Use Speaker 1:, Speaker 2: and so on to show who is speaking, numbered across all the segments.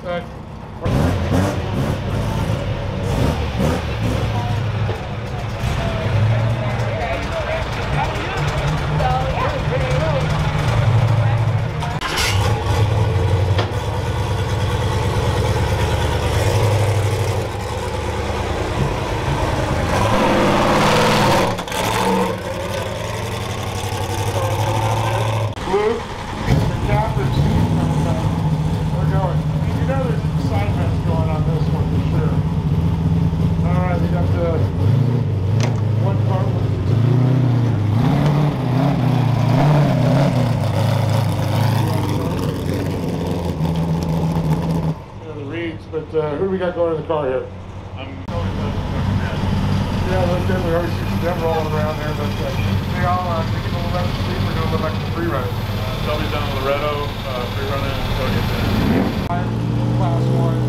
Speaker 1: side. Seats, but uh, who do we got going in the car here?
Speaker 2: I'm
Speaker 1: Yeah, those definitely always see them rolling around there, but uh, they all uh, taking a little left sleep or going back to free running.
Speaker 2: uh, Shelby's down in Loreto, uh, free running, and Cody's in.
Speaker 1: Class one.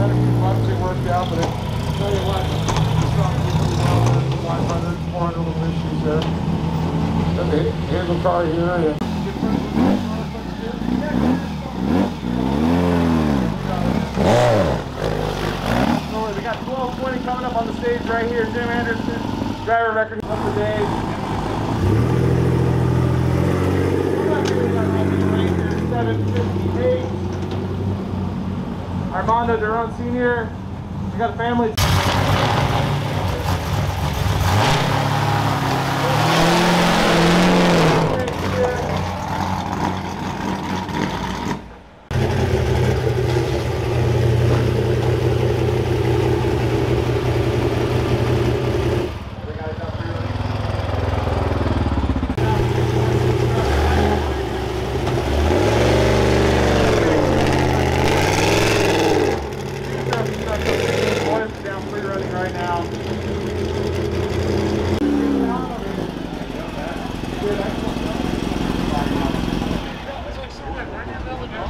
Speaker 1: Had a few months they worked out, but I tell you what, it's not really well. 500, 400 little issues there. Got the handle car here. And
Speaker 3: So we got 1220 coming up on the stage right here. Jim Anderson, driver record of the day. 758. Armando Duran Sr. We got a family. down free running right now.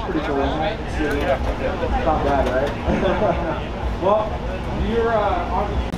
Speaker 4: Pretty cool. Not bad, right?
Speaker 3: Well, you're uh,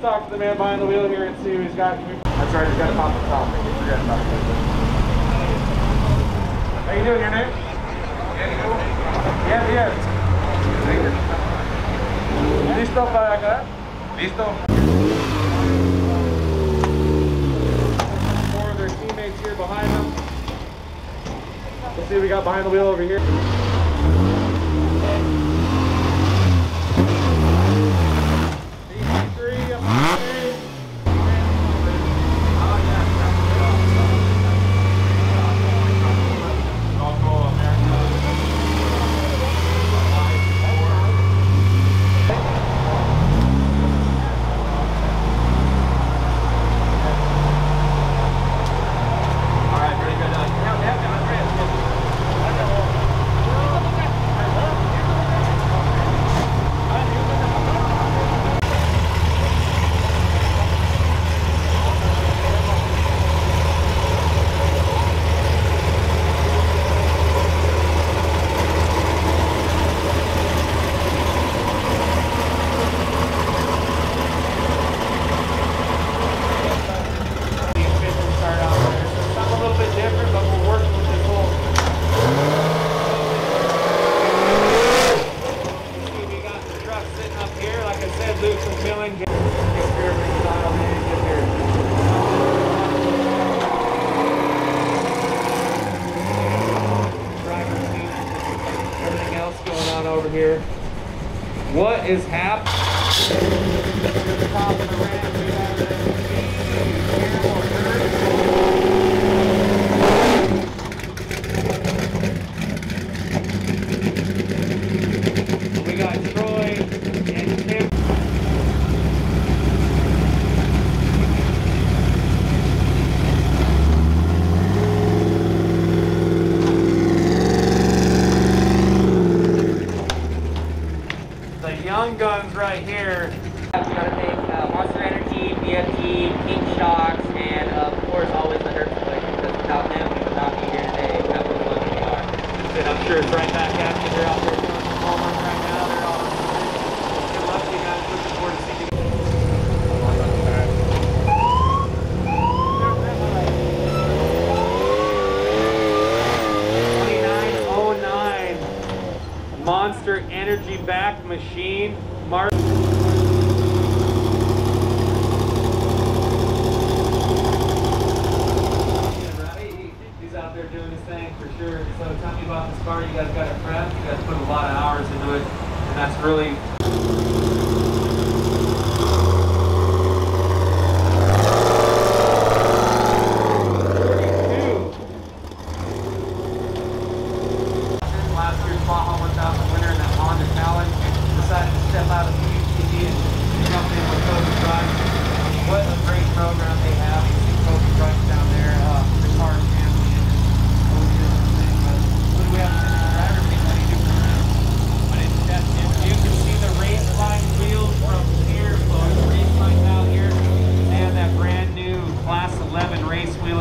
Speaker 3: Let's talk to the man behind the wheel here and see what he's got. That's right, he's got a pop the top. I forgot about that. How you doing, your name? Bien, bien. ¿Listo para acá?
Speaker 2: Listo?
Speaker 3: Four of their teammates here behind them. Let's see what we got behind the wheel over here. Right here. there doing this thing for sure. So tell me about this car you guys got it prepped. You guys put a
Speaker 1: lot of hours into it, and that's really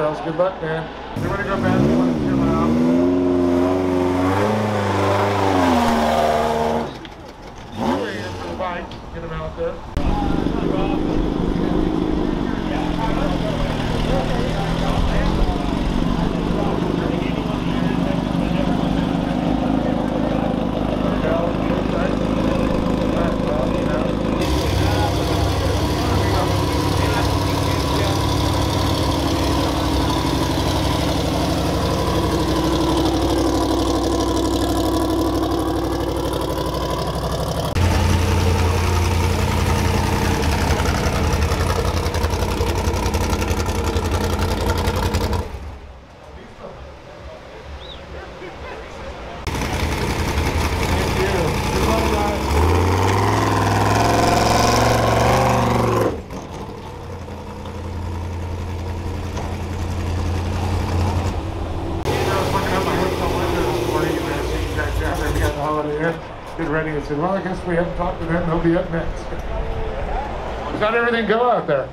Speaker 1: Charles. Good luck, man. You to go? You want to chill out? Wait for the bike. Get them out there. Get ready and said, well, I guess we haven't talked to them. They'll be up next. How'd everything go out there?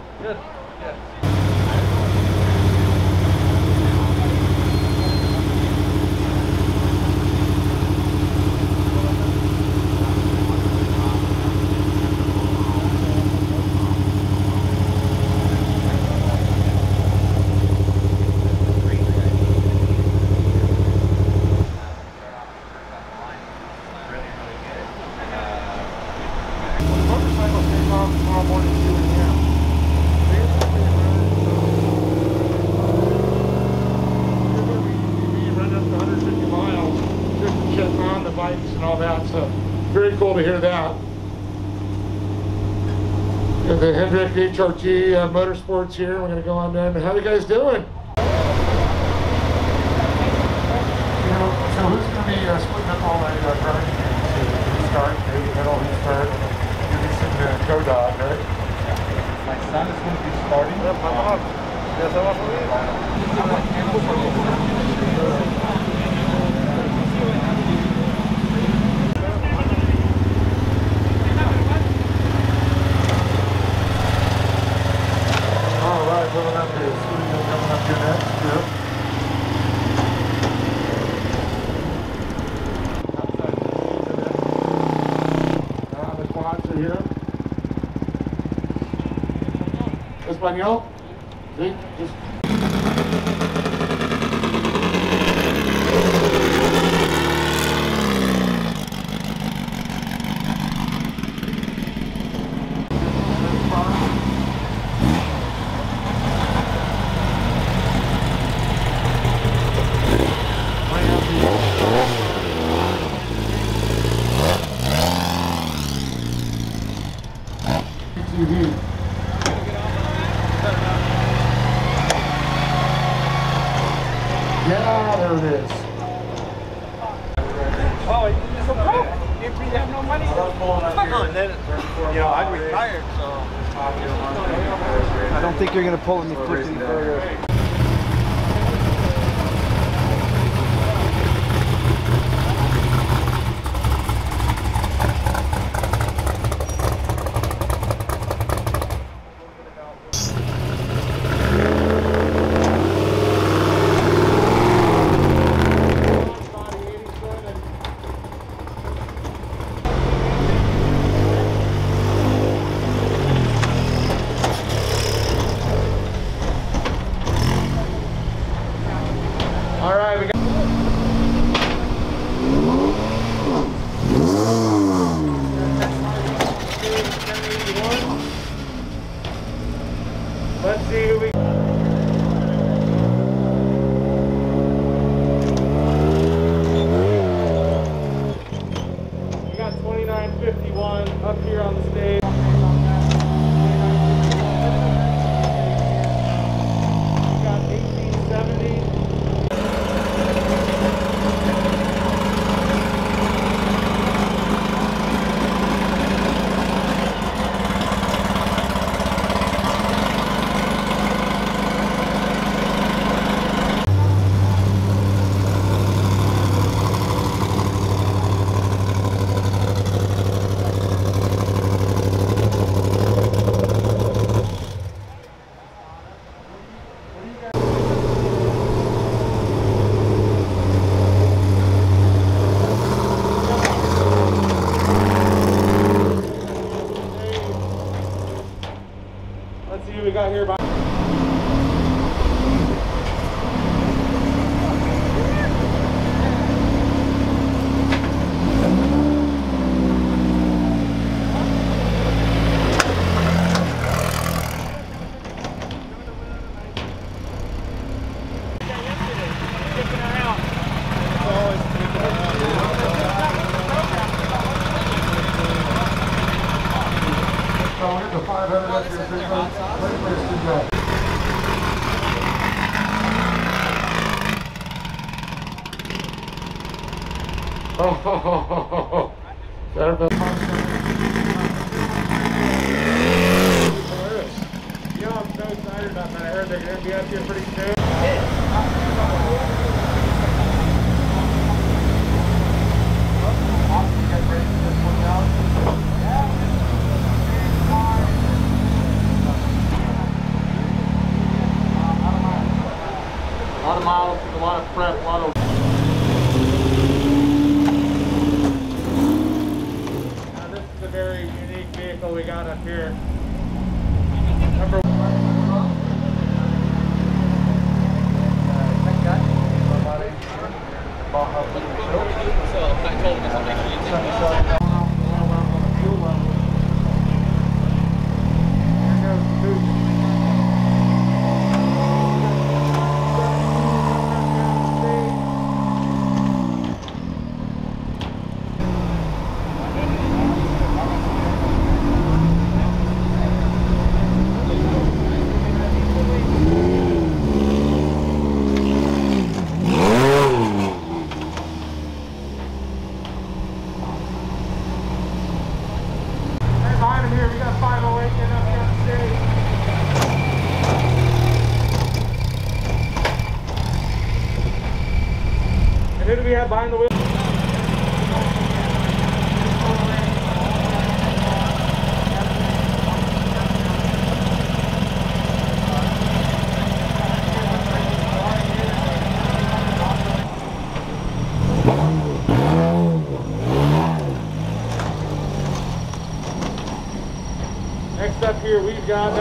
Speaker 1: Motorcycle take off tomorrow morning, 2 a.m. We run up to 150 miles, just getting on the bikes and all that, so very cool to hear that. Got the Hendrick HRG uh, Motorsports here, we're gonna go on down, how are you guys doing? You know, so who's gonna be uh, splitting up all the uh, driving games? Who start, maybe middle, who start? You're using the Go-Dog, right?
Speaker 2: My son is going to be starting.
Speaker 1: All car pulling here Espanol? See? Just...
Speaker 4: no money. And then, you know, I retired, so. I don't think you're going to pull any
Speaker 1: freaking. oh, oh,
Speaker 3: oh, Yeah, I'm so excited about that. I heard they're going to be up here out here.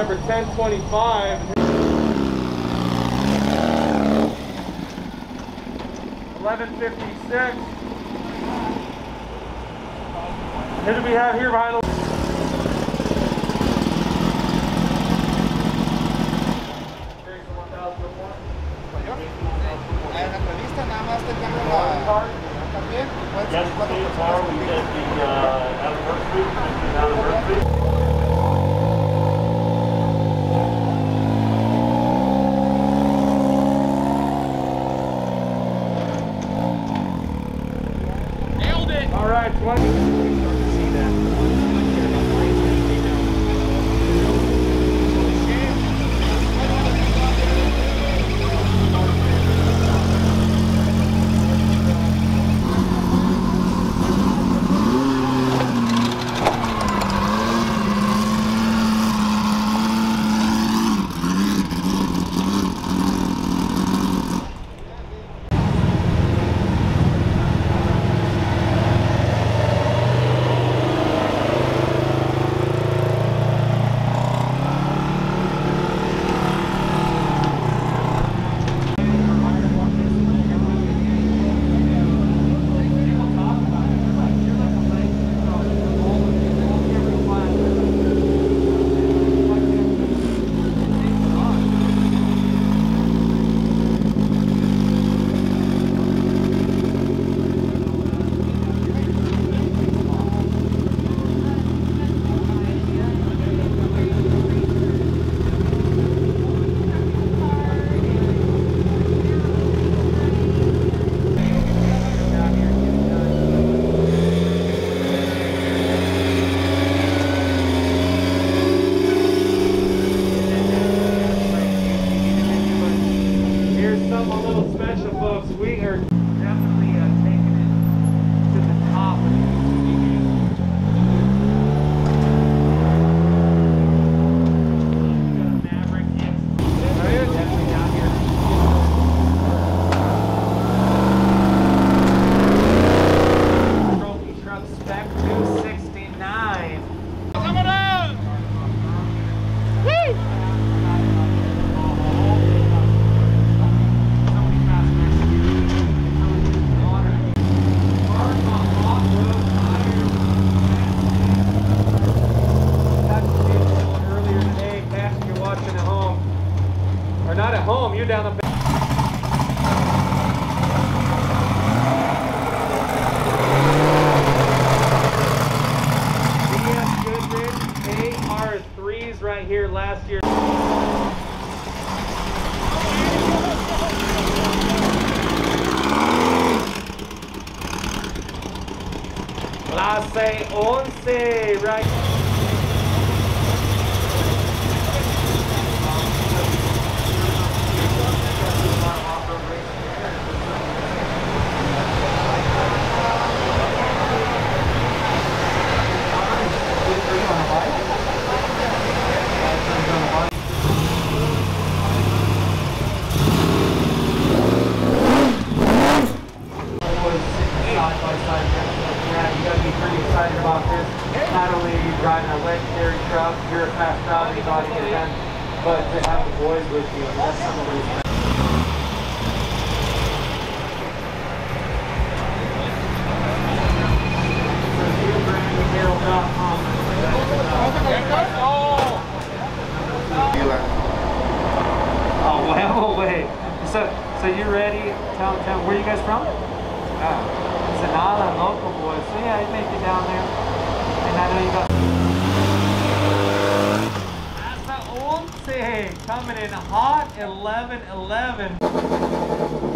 Speaker 3: Number 1025. 1156. Who do we have here behind Clase 11 right side by side. Yeah, you gotta be pretty excited about this. Not only are you driving a legendary truck, you're a you got to get done, but to have the boys with you, that's some of those. Oh, well, wait. So, so you ready? Tell, tell, where you guys from? Oh, local boy. So yeah, you make it down there. And I know you got. That's the old coming in hot 11 11.